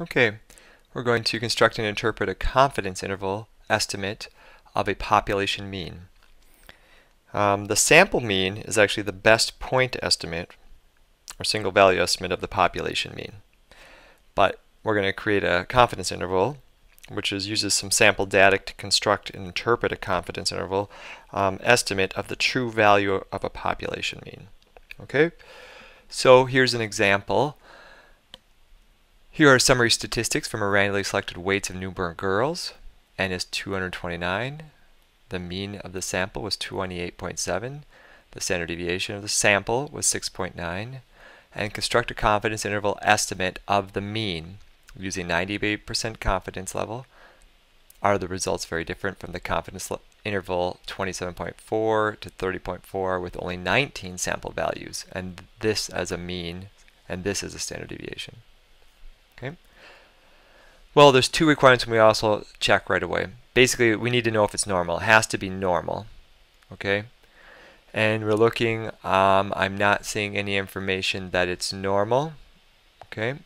Okay, we're going to construct and interpret a confidence interval estimate of a population mean. Um, the sample mean is actually the best point estimate or single value estimate of the population mean. But we're going to create a confidence interval which is uses some sample data to construct and interpret a confidence interval um, estimate of the true value of a population mean. Okay, so here's an example. Here are summary statistics from a randomly selected weights of newborn girls. N is 229. The mean of the sample was 28.7. The standard deviation of the sample was 6.9. And construct a confidence interval estimate of the mean using 98% confidence level. Are the results very different from the confidence interval 27.4 to 30.4 with only 19 sample values and this as a mean and this as a standard deviation? Okay. Well, there's two requirements we also check right away. Basically, we need to know if it's normal. It has to be normal. Okay. And we're looking, um, I'm not seeing any information that it's normal. Okay.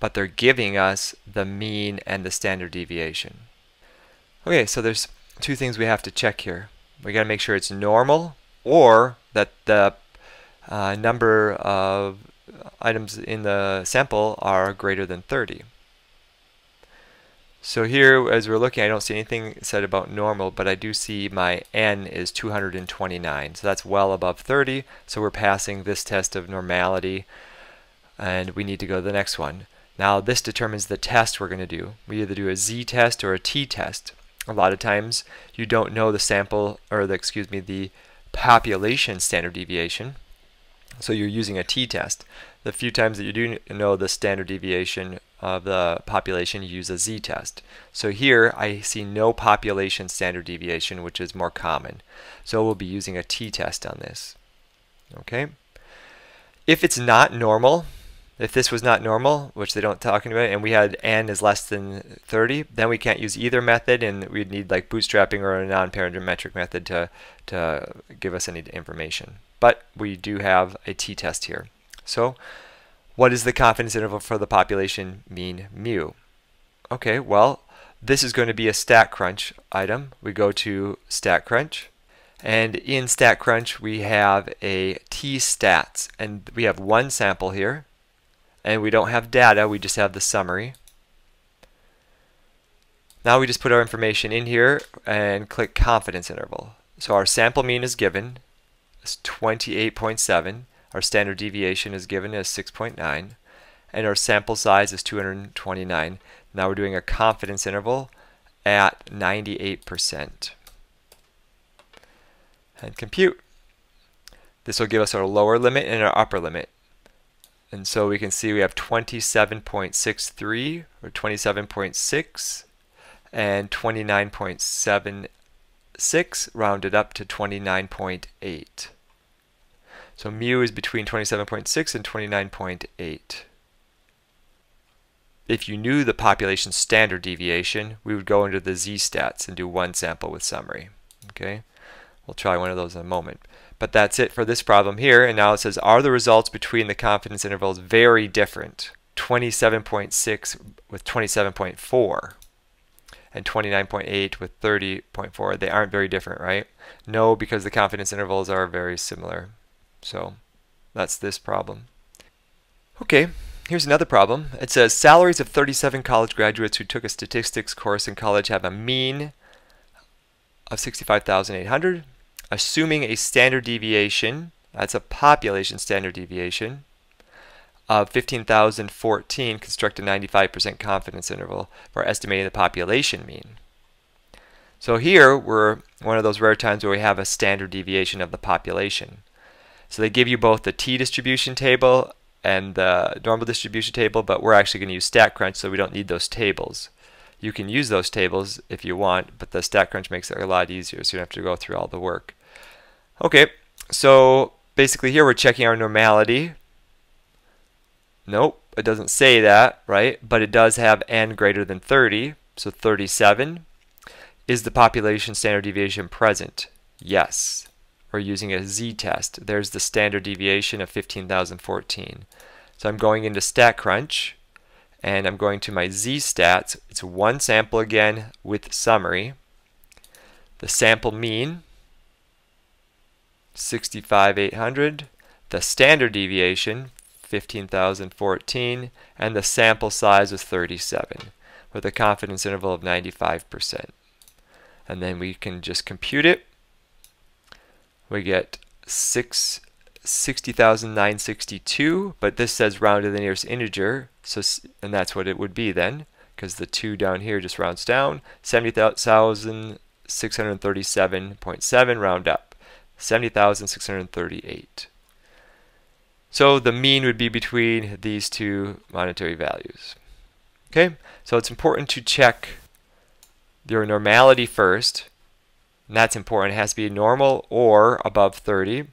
But they're giving us the mean and the standard deviation. Okay, so there's two things we have to check here. We got to make sure it's normal or that the uh, number of items in the sample are greater than 30. So here, as we're looking, I don't see anything said about normal, but I do see my n is 229. So that's well above 30. So we're passing this test of normality, and we need to go to the next one. Now this determines the test we're going to do. We either do a z-test or a t-test. A lot of times you don't know the sample, or the, excuse me, the population standard deviation. So you're using a t-test. The few times that you do know the standard deviation of the population, you use a z-test. So here I see no population standard deviation, which is more common. So we'll be using a t-test on this. Okay. If it's not normal, if this was not normal, which they don't talk about, and we had n is less than 30, then we can't use either method, and we'd need like bootstrapping or a non-parametric method to, to give us any information. But we do have a t-test here. So what is the confidence interval for the population mean mu? Okay, well, this is going to be a StatCrunch item. We go to StatCrunch. And in StatCrunch, we have a t-stats. And we have one sample here. And we don't have data, we just have the summary. Now we just put our information in here and click confidence interval. So our sample mean is given, it's 28.7. Our standard deviation is given as 6.9 and our sample size is 229. Now we're doing a confidence interval at 98%. And compute. This will give us our lower limit and our upper limit. And so we can see we have 27.63 or 27.6 and 29.76 rounded up to 29.8. So mu is between 27.6 and 29.8. If you knew the population standard deviation, we would go into the z-stats and do one sample with summary. Okay, We'll try one of those in a moment. But that's it for this problem here. And now it says, are the results between the confidence intervals very different? 27.6 with 27.4 and 29.8 with 30.4. They aren't very different, right? No, because the confidence intervals are very similar. So that's this problem. Okay, here's another problem. It says salaries of 37 college graduates who took a statistics course in college have a mean of 65,800, assuming a standard deviation, that's a population standard deviation, of 15,014, construct a 95% confidence interval for estimating the population mean. So here we're one of those rare times where we have a standard deviation of the population. So they give you both the t-distribution table and the normal distribution table, but we're actually going to use StatCrunch, so we don't need those tables. You can use those tables if you want, but the StatCrunch makes it a lot easier, so you don't have to go through all the work. Okay, so basically here we're checking our normality. Nope, it doesn't say that, right? But it does have n greater than 30, so 37. Is the population standard deviation present? Yes we're using a z-test. There's the standard deviation of 15,014. So I'm going into StatCrunch and I'm going to my z-stats. It's one sample again with summary. The sample mean, 65,800. The standard deviation, 15,014. And the sample size was 37 with a confidence interval of 95%. And then we can just compute it. We get 6 60,962, but this says round to the nearest integer, so and that's what it would be then, because the 2 down here just rounds down. 70,637.7 round up. 70,638. So the mean would be between these two monetary values. Okay, so it's important to check your normality first. And that's important. It has to be normal or above 30.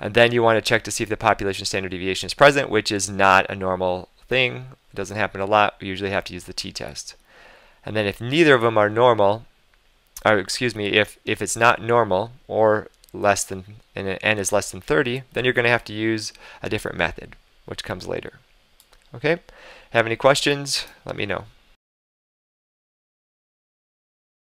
And then you want to check to see if the population standard deviation is present, which is not a normal thing. It doesn't happen a lot. We usually have to use the t-test. And then if neither of them are normal, or excuse me, if, if it's not normal or less than and n is less than 30, then you're going to have to use a different method, which comes later. Okay? Have any questions? Let me know.